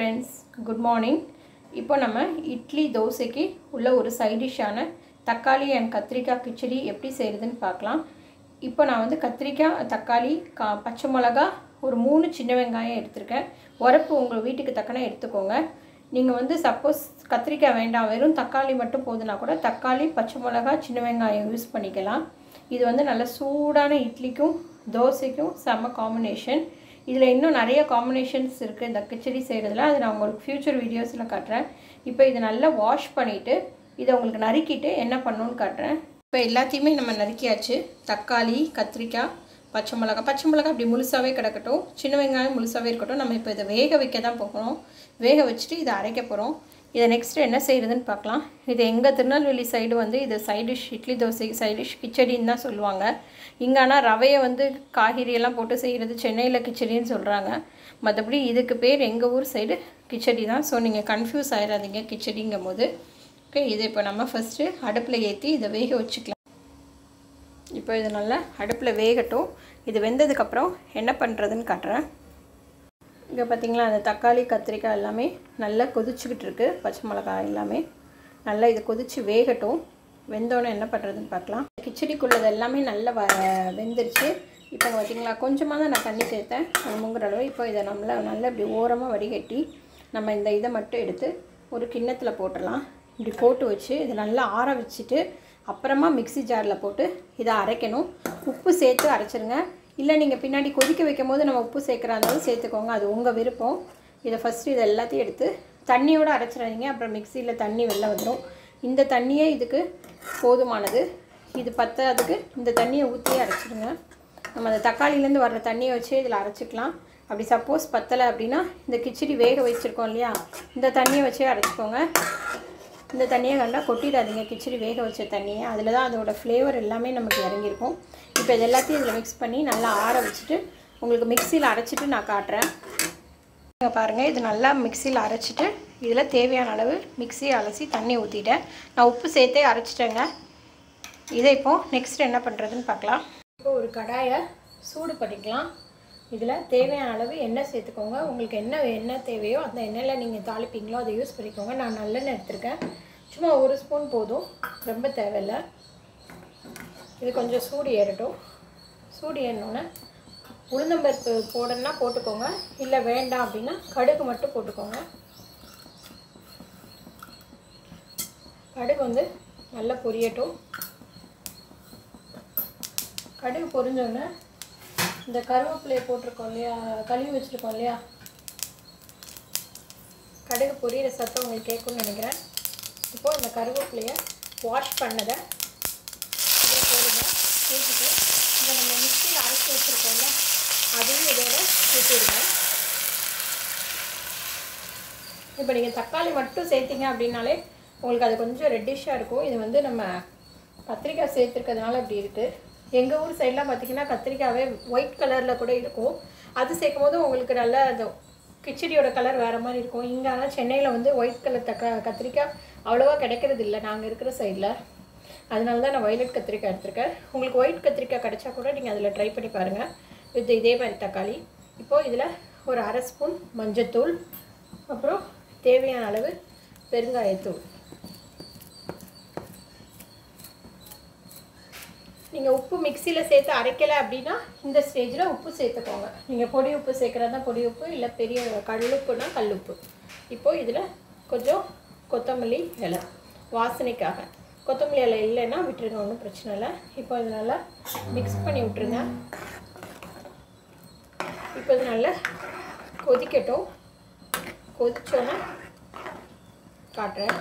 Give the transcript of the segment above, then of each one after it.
Friends good morning இப்போ நம்ம இட்லி தோசைக்கு உள்ள ஒரு சைடிஷ்ஷான தக்காளி அண்ட் கத்திரிக்காய் கிச்சடி எப்படி செய்கிறதுன்னு பார்க்கலாம். இப்போ நான் வந்து கத்திரிக்காய் தக்காளி கா பச்சை மிளகா ஒரு மூணு சின்ன வெங்காயம் எடுத்திருக்கேன். உரப்பு உங்கள் வீட்டுக்கு தக்கன எடுத்துக்கோங்க. நீங்கள் வந்து சப்போஸ் கத்திரிக்காய் வேண்டாம் வெறும் தக்காளி மட்டும் போதுனா கூட தக்காளி பச்சை மிளகா சின்ன வெங்காயம் யூஸ் பண்ணிக்கலாம். இது வந்து நல்ல சூடான இட்லிக்கும் தோசைக்கும் செம்ம காம்பினேஷன் இதில் இன்னும் நிறைய காம்பினேஷன்ஸ் இருக்குது இந்த கிச்சடி செய்கிறதுல அது நான் உங்களுக்கு ஃப்யூச்சர் வீடியோஸில் காட்டுறேன். இப்போ இதை நல்லா வாஷ் பண்ணிவிட்டு இதை உங்களுக்கு நறுக்கிட்டு என்ன பண்ணணுன்னு காட்டுறேன். இப்போ எல்லாத்தையுமே நம்ம நறுக்கியாச்சு. தக்காளி கத்திரிக்காய் பச்சை மிளகா பச்சை மிளகா அப்படி முழுசாகவே கிடக்கட்டும். சின்ன வெங்காயம் முழுசாகவே இருக்கட்டும். நம்ம இப்போ இதை வேக வைக்க தான் போகிறோம் வேக வச்சுட்டு இதை அரைக்க போகிறோம் இதை நெக்ஸ்ட்டு என்ன செய்கிறதுன்னு பார்க்கலாம். இது எங்கள் திருநெல்வேலி சைடு வந்து இது side dish idli dosa side dish கிச்சடின்னு தான் சொல்லுவாங்க. இங்கே ஆனால் ரவையை வந்து காய்கறியெல்லாம் போட்டு செய்கிறது சென்னையில் கிச்சடின்னு சொல்கிறாங்க மற்றபடி இதுக்கு பேர் எங்கள் ஊர் சைடு கிச்சடி தான். ஸோ நீங்கள் கன்ஃபியூஸ் ஆகிடாதீங்க கிச்சடிங்கும் போது ஓகே இதை இப்போ நம்ம ஃபஸ்ட்டு அடுப்பில் ஏற்றி இதை வேக வச்சுக்கலாம். இப்போ இது நல்லா அடுப்பில் வேகட்டும். இது வெந்ததுக்கப்புறம் என்ன பண்ணுறதுன்னு காட்டுறேன். இங்கே பார்த்தீங்களா அந்த தக்காளி கத்திரிக்காய் எல்லாமே நல்லா கொதிச்சுக்கிட்டு இருக்குது பச்சை மிளகாய் எல்லாமே நல்லா இது கொதித்து வேகட்டும். வெந்தோடனே என்ன பண்ணுறதுன்னு பார்க்கலாம். கிச்சடிக்குள்ளது எல்லாமே நல்லா வ வெந்துருச்சு. இப்போ பார்த்தீங்களா கொஞ்சமாக தான் நான் தண்ணி சேர்த்தேன். அது முங்குற அளவு. இப்போ இதை நம்மள நல்லா இப்படி ஓரமாக வடிகட்டி நம்ம இந்த இதை மட்டும் எடுத்து ஒரு கிண்ணத்தில் போட்டுடலாம். இப்படி போட்டு வச்சு இதை நல்லா ஆற வச்சுட்டு அப்புறமா மிக்சி ஜாரில் போட்டு இதை அரைக்கணும். உப்பு சேர்த்து அரைச்சிருங்க. இல்லை நீங்கள் பின்னாடி கொதிக்க வைக்கும் போது நம்ம உப்பு சேர்க்குறா இருந்தாலும் சேர்த்துக்கோங்க. அது உங்கள் விருப்பம். இதை ஃபஸ்ட்டு இதை எல்லாத்தையும் எடுத்து தண்ணியோடு அரைச்சிடாதீங்க. அப்புறம் மிக்சியில் தண்ணி வெளில வந்துடும் இந்த தண்ணியே இதுக்கு போதுமானது. இது பத்தாததுக்கு இந்த தண்ணியை ஊற்றி அரைச்சிடுங்க. நம்ம அந்த தக்காளிலேருந்து வர்ற தண்ணியை வச்சு இதில் அரைச்சிக்கலாம். அப்படி சப்போஸ் பத்தலை அப்படின்னா இந்த கிச்சடி வேக வச்சுருக்கோம் இல்லையா? இந்த தண்ணியை வச்சே அரைச்சிக்கோங்க. இந்த தண்ணியை கண்டா கொட்டிடாதீங்க. கிச்சடி வேக வச்ச தண்ணியை. அதில் தான் அதோடய ஃப்ளேவர் எல்லாமே நமக்கு இறங்கியிருக்கும். இப்போ இது எல்லாத்தையும் இதில் மிக்ஸ் பண்ணி நல்லா ஆற வச்சுட்டு உங்களுக்கு மிக்சியில் அரைச்சிட்டு நான் காட்டுறேன். நீங்கள் பாருங்கள் இது நல்லா மிக்சியில் அரைச்சிட்டு இதில் தேவையான அளவு மிக்சியை அலசி தண்ணி ஊற்றிட்டேன் நான் உப்பு சேர்த்தே அரைச்சிட்டேங்க. இதை இப்போது நெக்ஸ்ட் என்ன பண்ணுறதுன்னு பார்க்கலாம். இப்போ ஒரு கடாயை சூடு பண்ணிக்கலாம். இதில் தேவையான அளவு எண்ணெய் சேர்த்துக்கோங்க. உங்களுக்கு என்ன எண்ணெய் தேவையோ அந்த எண்ணெயில் நீங்கள் தாளிப்பீங்களோ அதை யூஸ் பண்ணிக்கோங்க. நான் நல்லெண்ணெய் எடுத்திருக்கேன். சும்மா ஒரு ஸ்பூன் போதும். ரொம்ப தேவையில்லை. இது கொஞ்சம் சூடு ஏறட்டும். சூடு ஏறினோன்னே உளுந்தம்பருப்பு போடணுன்னா போட்டுக்கோங்க. இல்லை வேண்டாம் அப்படின்னா கடுகு மட்டும் போட்டுக்கோங்க. கடுகு வந்து நல்லா பொரியட்டும். கடுகு பொரிஞ்சோன்னே இந்த கருவேப்பிலையை போட்டிருக்கோம் இல்லையா? கழுவி வச்சுருக்கோம் இல்லையா? கடுகு பொரியிற சத்தம் உங்களுக்கு கேட்கும்னு நினைக்கிறேன். இப்போது இந்த கருவேப்பிலையை வாஷ் பண்ணதை இதை போடுங்க. ஊற்றிட்டு இதை நம்ம மிக்சியில் அரைச்சி வச்சுருக்கோம்ல அதையும் இதோட ஊற்றிடுங்க இப்போ நீங்கள் தக்காளி மட்டும் சேர்த்திங்க அப்படின்னாலே உங்களுக்கு அது கொஞ்சம் ரெட்டிஷாக இருக்கும். இது வந்து நம்ம கத்திரிக்காய் சேர்த்துருக்கிறதுனால இப்படி இருக்குது எங்கள் ஊர் சைட்லாம் பார்த்திங்கன்னா கத்திரிக்காவே ஒயிட் கலரில் கூட இருக்கும். அது சேர்க்கும் போது உங்களுக்கு நல்ல அந்த கிச்சடியோட கலர் வேறு மாதிரி இருக்கும். இங்கே ஆனால் சென்னையில் வந்து ஒயிட் கலர் தக்க கத்திரிக்காய் அவ்வளோவா கிடைக்கிறது இல்லை. நாங்கள் இருக்கிற சைடில் அதனால தான் நான் வயலட் கத்திரிக்காய் எடுத்திருக்கேன். உங்களுக்கு ஒயிட் கத்திரிக்காய் கிடைச்சா கூட நீங்கள் அதில் ட்ரை பண்ணி பாருங்கள் வித் இதே மாதிரி தக்காளி. இப்போது இதில் ஒரு அரை ஸ்பூன் மஞ்சத்தூள். அப்புறம் தேவையான அளவு பெருங்காயத்தூள். நீங்கள் உப்பு மிக்சியில் சேர்த்து அரைக்கலை அப்படின்னா இந்த ஸ்டேஜில் உப்பு சேர்த்துக்கோங்க. நீங்கள் பொடி உப்பு சேர்க்குறதா பொடி உப்பு இல்லை பெரிய கல்லுப்புனா கல்லுப்பு. இப்போது இதில் கொஞ்சம் கொத்தமல்லி இலை வாசனைக்காக. கொத்தமல்லி இலை இல்லைன்னா விட்டுருங்க ஒன்றும் பிரச்சனை இல்லை. இப்போ இது நல்லா மிக்ஸ் பண்ணி விட்டுருங்க. இப்போ இது நல்லா கொதிக்கட்டும். கொதிச்சோன்னே காட்டுறேன்.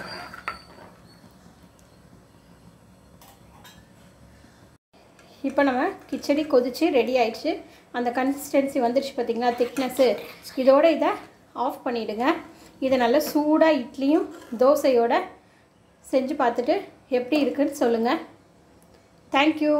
இப்போ நம்ம கிச்சடி கொதித்து ரெடி ஆயிடுச்சு. அந்த கன்சிஸ்டன்சி வந்துடுச்சு பார்த்திங்களா? திக்னஸ்ஸு இதோட இதை ஆஃப் பண்ணிவிடுங்க இதை நல்லா சூடாக இட்லியும் தோசையோடு செஞ்சு பார்த்துட்டு எப்படி இருக்குன்னு சொல்லுங்கள் தேங்க்யூ